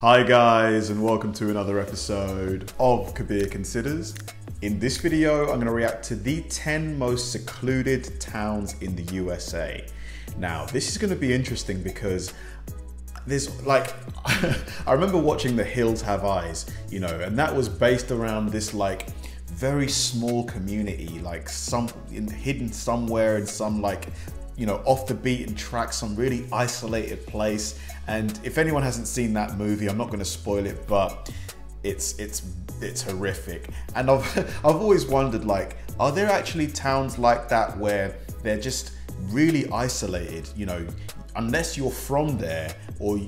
Hi guys and welcome to another episode of Kabir Considers. In this video I'm going to react to the 10 most secluded towns in the USA. Now this is going to be interesting because there's like I remember watching The Hills Have Eyes, you know, and that was based around this like very small community, like some in, hidden somewhere in some like you know off the beaten track, some really isolated place. And if anyone hasn't seen that movie, I'm not going to spoil it, but it's it's it's horrific. And I've I've always wondered like, are there actually towns like that where they're just really isolated? You know, unless you're from there or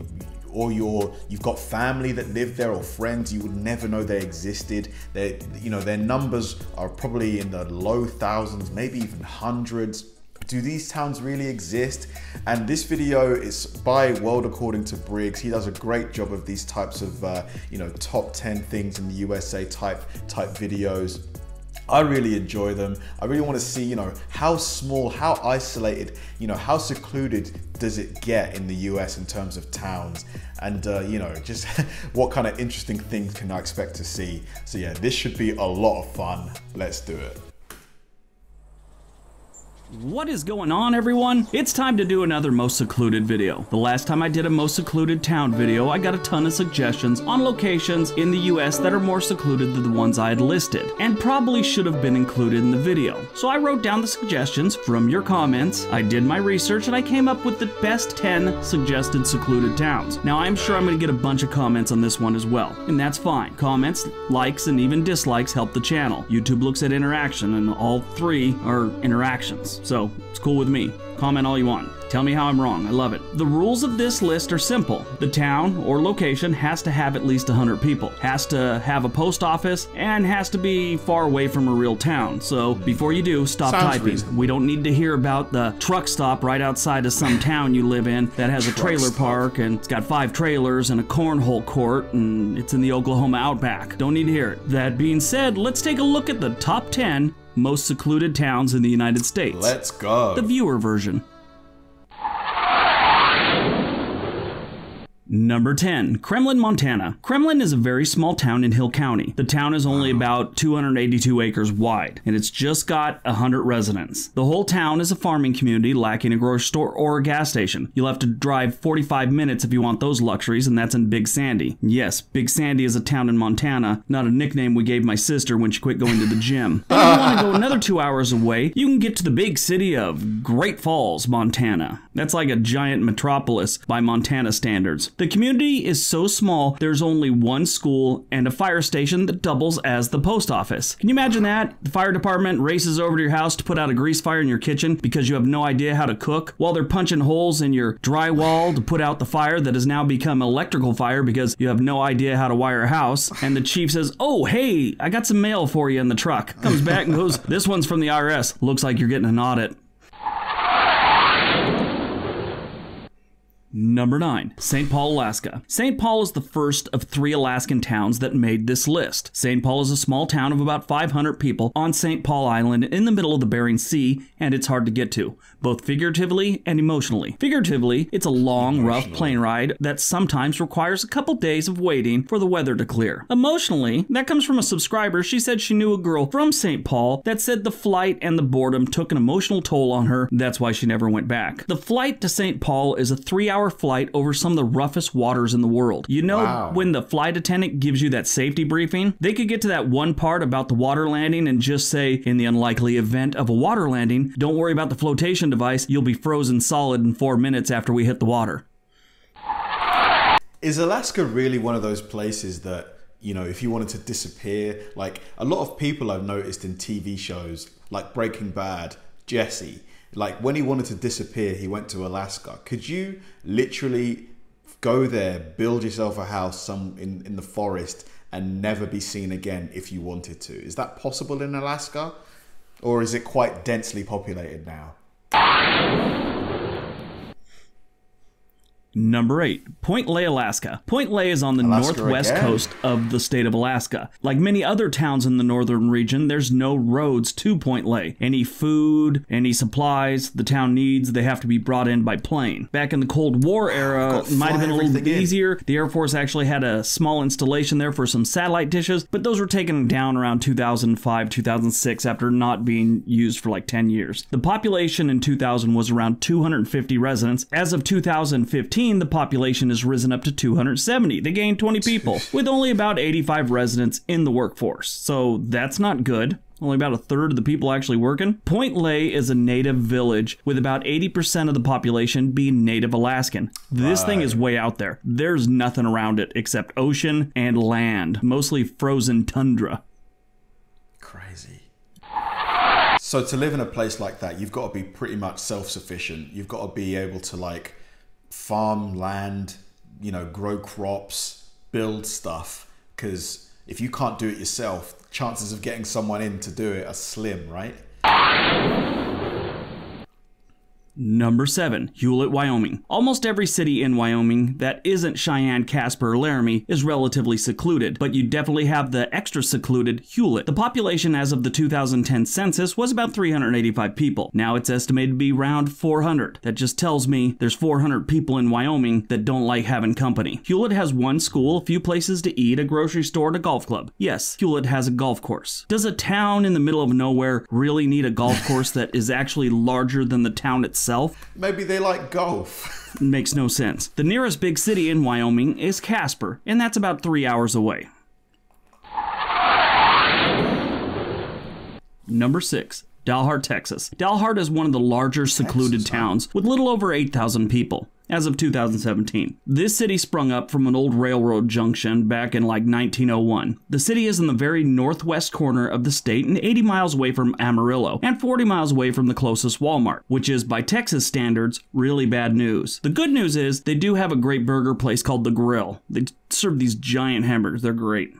or you're you've got family that live there or friends you would never know they existed they you know their numbers are probably in the low thousands maybe even hundreds do these towns really exist? And this video is by World According to Briggs. He does a great job of these types of, uh, you know, top 10 things in the USA type, type videos. I really enjoy them. I really want to see, you know, how small, how isolated, you know, how secluded does it get in the US in terms of towns? And, uh, you know, just what kind of interesting things can I expect to see? So, yeah, this should be a lot of fun. Let's do it. What is going on everyone? It's time to do another most secluded video. The last time I did a most secluded town video, I got a ton of suggestions on locations in the US that are more secluded than the ones I had listed, and probably should have been included in the video. So I wrote down the suggestions from your comments, I did my research, and I came up with the best 10 suggested secluded towns. Now I'm sure I'm going to get a bunch of comments on this one as well, and that's fine. Comments, likes, and even dislikes help the channel. YouTube looks at interaction, and all three are interactions. So it's cool with me. Comment all you want. Tell me how I'm wrong. I love it. The rules of this list are simple. The town or location has to have at least 100 people, has to have a post office, and has to be far away from a real town. So before you do, stop Sounds typing. reasonable. We don't need to hear about the truck stop right outside of some town you live in that has a trailer park and it's got five trailers and a cornhole court and it's in the Oklahoma outback. Don't need to hear it. That being said, let's take a look at the top 10 most secluded towns in the United States. Let's go. the viewer version. Number 10, Kremlin, Montana. Kremlin is a very small town in Hill County. The town is only about 282 acres wide, and it's just got 100 residents. The whole town is a farming community lacking a grocery store or a gas station. You'll have to drive 45 minutes if you want those luxuries, and that's in Big Sandy. Yes, Big Sandy is a town in Montana, not a nickname we gave my sister when she quit going to the gym. If you want to go another two hours away, you can get to the big city of Great Falls, Montana. That's like a giant metropolis by Montana standards. The community is so small, there's only one school and a fire station that doubles as the post office. Can you imagine that? The fire department races over to your house to put out a grease fire in your kitchen because you have no idea how to cook, while they're punching holes in your drywall to put out the fire that has now become electrical fire because you have no idea how to wire a house. And the chief says, Oh, hey, I got some mail for you in the truck. Comes back and goes, This one's from the IRS. Looks like you're getting an audit. Number 9. St. Paul, Alaska. St. Paul is the first of three Alaskan towns that made this list. St. Paul is a small town of about 500 people on St. Paul Island in the middle of the Bering Sea, and it's hard to get to, both figuratively and emotionally. Figuratively, it's a long, rough plane ride that sometimes requires a couple days of waiting for the weather to clear. Emotionally, that comes from a subscriber. She said she knew a girl from St. Paul that said the flight and the boredom took an emotional toll on her. That's why she never went back. The flight to St. Paul is a three hour flight over some of the roughest waters in the world. You know, Wow. when the flight attendant gives you that safety briefing, they could get to that one part about the water landing and just say, in the unlikely event of a water landing, don't worry about the flotation device, you'll be frozen solid in four minutes after we hit the water. Is Alaska really one of those places that, you know, if you wanted to disappear, like a lot of people I've noticed in TV shows like Breaking Bad, Jesse, like when he wanted to disappear, he went to Alaska. Could you literally go there, build yourself a house some in, in the forest and never be seen again if you wanted to? Is that possible in Alaska? Or is it quite densely populated now? Number 8. Point Lay, Alaska. Point Lay is on the Alaska northwest again. coast of the state of Alaska. Like many other towns in the northern region, there's no roads to Point Lay. Any food, any supplies the town needs, they have to be brought in by plane. Back in the Cold War era, it might have been a little bit in. easier. The Air Force actually had a small installation there for some satellite dishes, but those were taken down around 2005, 2006 after not being used for like 10 years. The population in 2000 was around 250 residents. As of 2015, the population has risen up to 270. They gained 20 people, with only about 85 residents in the workforce. So that's not good. Only about a third of the people actually working. Point Lay is a native village with about 80% of the population being native Alaskan. This thing is way out there. There's nothing around it except ocean and land, mostly frozen tundra. Crazy. So to live in a place like that, you've got to be pretty much self-sufficient. You've got to be able to like farm land, you know, grow crops, build stuff. Because if you can't do it yourself, chances of getting someone in to do it are slim, right? Number 7. Hulett, Wyoming. Almost every city in Wyoming that isn't Cheyenne, Casper, or Laramie is relatively secluded, but you definitely have the extra secluded Hulett. The population as of the 2010 census was about 385 people. Now it's estimated to be around 400. That just tells me there's 400 people in Wyoming that don't like having company. Hulett has one school, a few places to eat, a grocery store, and a golf club. Yes, Hulett has a golf course. Does a town in the middle of nowhere really need a golf course that is actually larger than the town itself? Maybe they like golf. Makes no sense. The nearest big city in Wyoming is Casper, and that's about three hours away. Number 6. Dalhart, Texas. Dalhart is one of the larger secluded Texas, huh? towns with little over 8,000 people as of 2017. This city sprung up from an old railroad junction back in like 1901. The city is in the very northwest corner of the state and 80 miles away from Amarillo and 40 miles away from the closest Walmart, which is by Texas standards really bad news. The good news is they do have a great burger place called The Grill. They serve these giant hamburgers. They're great.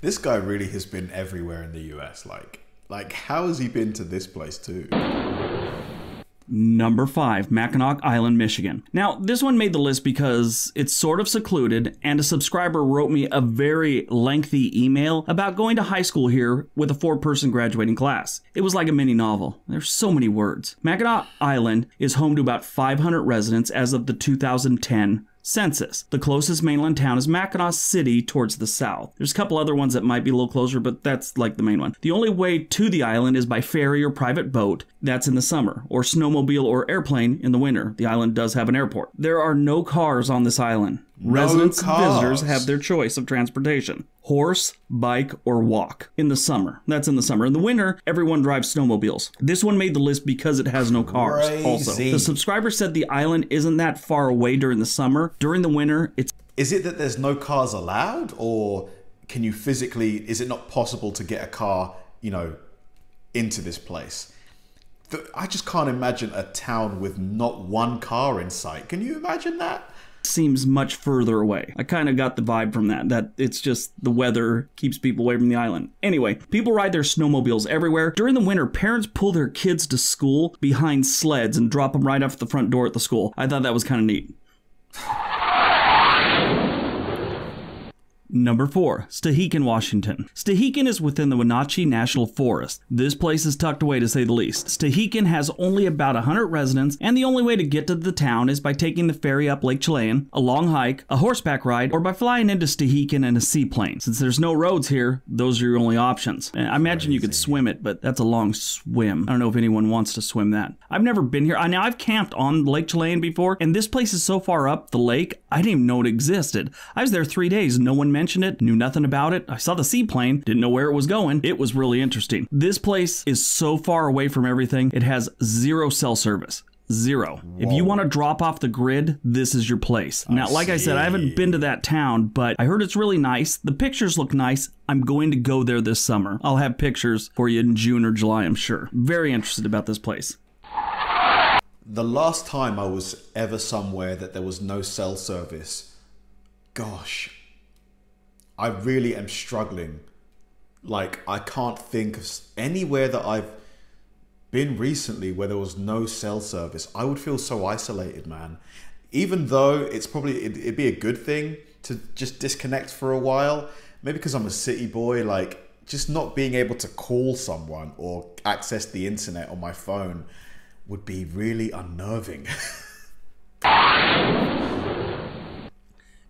This guy really has been everywhere in the US. Like, like how has he been to this place too? Number 5, Mackinac Island, Michigan. Now, this one made the list because it's sort of secluded, and a subscriber wrote me a very lengthy email about going to high school here with a four person graduating class. It was like a mini novel. There's so many words. Mackinac Island is home to about 500 residents as of the 2010 census. The closest mainland town is Mackinac City towards the south. There's a couple other ones that might be a little closer, but that's like the main one. The only way to the island is by ferry or private boat. That's in the summer, or snowmobile or airplane in the winter. The island does have an airport. There are no cars on this island. Residents and visitors have their choice of transportation horse, bike, or walk in the summer. That's in the summer. In the winter, everyone drives snowmobiles. This one made the list because it has no cars. Also, the subscriber said the island isn't that far away during the summer. During the winter, it's Is it that there's no cars allowed, or can you physically? Is it not possible to get a car, you know, into this place? I just can't imagine a town with not one car in sight. Can you imagine that? Seems much further away. I kind of got the vibe from that, that it's just the weather keeps people away from the island. Anyway, people ride their snowmobiles everywhere. During the winter, parents pull their kids to school behind sleds and drop them right off the front door at the school. I thought that was kind of neat. Number 4. Stehekin, Washington. Stehekin is within the Wenatchee National Forest. This place is tucked away to say the least. Stehekin has only about 100 residents, and the only way to get to the town is by taking the ferry up Lake Chelan, a long hike, a horseback ride, or by flying into Stehekin in a seaplane. Since there's no roads here, those are your only options. I imagine you could swim it, but that's a long swim. I don't know if anyone wants to swim that. I've never been here. I Now, I've camped on Lake Chelan before, and this place is so far up the lake, I didn't even know it existed. I was there three days. No one mentioned it, knew nothing about it. I saw the seaplane, didn't know where it was going. It was really interesting. This place is so far away from everything, it has zero cell service. Zero. If you want to drop off the grid, this is your place. Now, like I said, I haven't been to that town, but I heard it's really nice. The pictures look nice. I'm going to go there this summer. I'll have pictures for you in June or July, I'm sure. Very interested about this place. The last time I was ever somewhere that there was no cell service, gosh, I really am struggling. Like, I can't think of anywhere that I've been recently where there was no cell service, I would feel so isolated, man. Even though it's probably it'd, it'd be a good thing to just disconnect for a while. Maybe because I'm a city boy, like just not being able to call someone or access the internet on my phone would be really unnerving.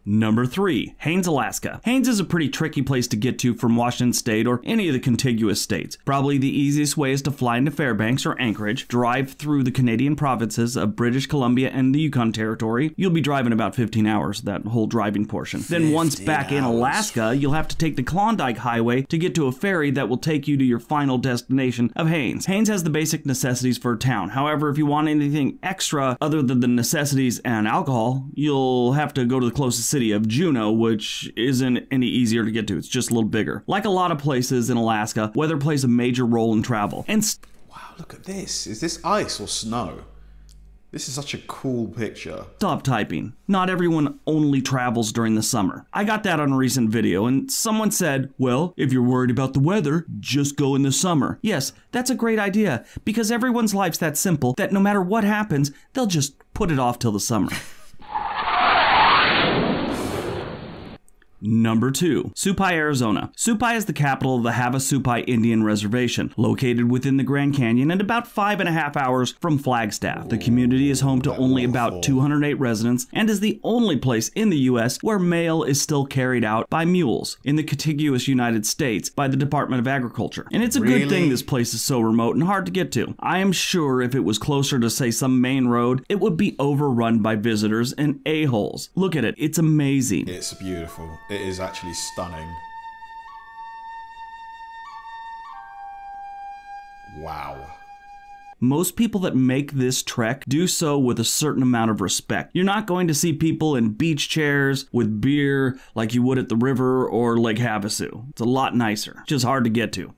Number 3. Haines, Alaska. Haines is a pretty tricky place to get to from Washington State or any of the contiguous states. Probably the easiest way is to fly into Fairbanks or Anchorage, drive through the Canadian provinces of British Columbia and the Yukon Territory. You'll be driving about 15 hours, that whole driving portion. Then once back in Alaska, you'll have to take the Klondike Highway to get to a ferry that will take you to your final destination of Haines. Haines has the basic necessities for a town. However, if you want anything extra other than the necessities and alcohol, you'll have to go to the closest city of Juneau, which isn't any easier to get to. It's just a little bigger. Like a lot of places in Alaska, weather plays a major role in travel. And wow, look at this. Is this ice or snow? This is such a cool picture. Stop typing. Not everyone only travels during the summer. I got that on a recent video, and someone said, well, if you're worried about the weather, just go in the summer. Yes, that's a great idea, because everyone's life's that simple that no matter what happens, they'll just put it off till the summer. Number 2. Supai, Arizona. Supai is the capital of the Havasupai Indian Reservation, located within the Grand Canyon and about five and a half hours from Flagstaff. The community is home to only about 208 residents and is the only place in the U.S. where mail is still carried out by mules in the contiguous United States by the Department of Agriculture. And it's a Really? good thing this place is so remote and hard to get to. I am sure if it was closer to, say, some main road, it would be overrun by visitors and a-holes. Look at it, it's amazing. It's beautiful. It is actually stunning. Wow. Most people that make this trek do so with a certain amount of respect. You're not going to see people in beach chairs with beer like you would at the river or Lake Havasu. It's a lot nicer, just hard to get to.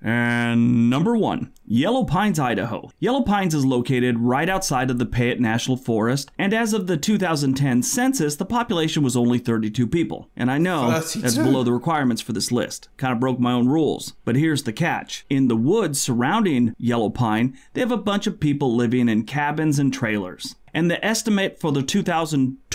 And number one, Yellow Pines, Idaho. Yellow Pines is located right outside of the Payette National Forest, and as of the 2010 census, the population was only 32 people. And I know that's 32? below the requirements for this list. Kind of broke my own rules. But here's the catch. In the woods surrounding Yellow Pine, they have a bunch of people living in cabins and trailers. And the estimate for the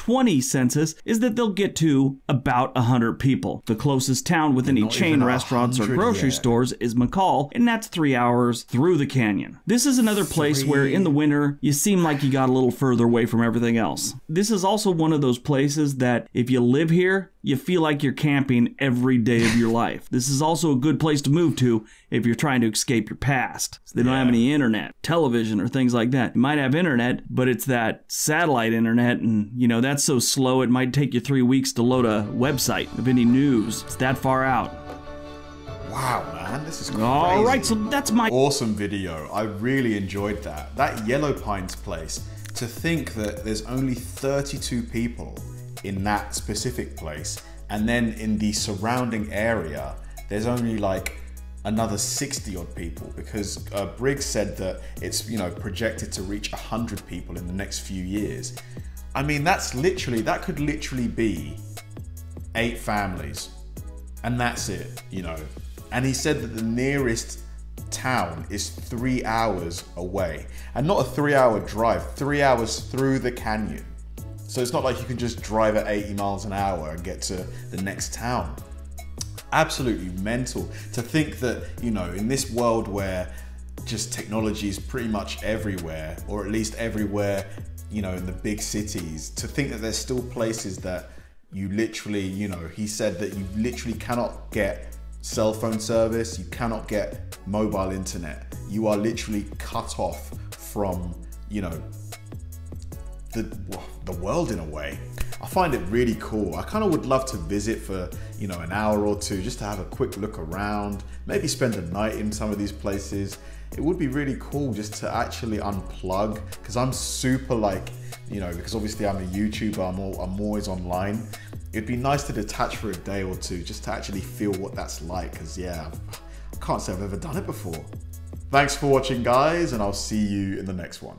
2020 census is that they'll get to about 100 people. The closest town with any chain restaurants or grocery yet. stores is McCall, and that's three hours through the canyon. This is another place where in the winter you seem like you got a little further away from everything else. This is also one of those places that if you live here, you feel like you're camping every day of your life. This is also a good place to move to if you're trying to escape your past. They don't have any internet, television, or things like that. You might have internet, but it's that satellite internet, and you know, that's so slow it might take you three weeks to load a website of any news. It's that far out. Wow, man, this is crazy. All right, so that's my. awesome video. I really enjoyed that. That Yellow Pines place, to think that there's only 32 people in that specific place, and then in the surrounding area, there's only like another 60 odd people because uh, Briggs said that it's you know projected to reach 100 people in the next few years. I mean, that's literally that could literally be eight families and that's it, you know. And he said that the nearest town is three hours away, and not a three-hour drive, three hours through the canyon. So it's not like you can just drive at 80 miles an hour and get to the next town. Absolutely mental to think that, you know, in this world where just technology is pretty much everywhere, or at least everywhere, you know, in the big cities, to think that there's still places that you literally, you know, he said that you literally cannot get cell phone service, you cannot get mobile internet. You are literally cut off from, you know, the the world in a way. I find it really cool. I kind of would love to visit for you know an hour or two just to have a quick look around. Maybe spend a night in some of these places. It would be really cool just to actually unplug because I'm super like you know because obviously I'm a YouTuber. I'm all, I'm always online. It'd be nice to detach for a day or two just to actually feel what that's like. Because yeah, I can't say I've ever done it before. Thanks for watching, guys, and I'll see you in the next one.